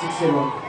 谢谢。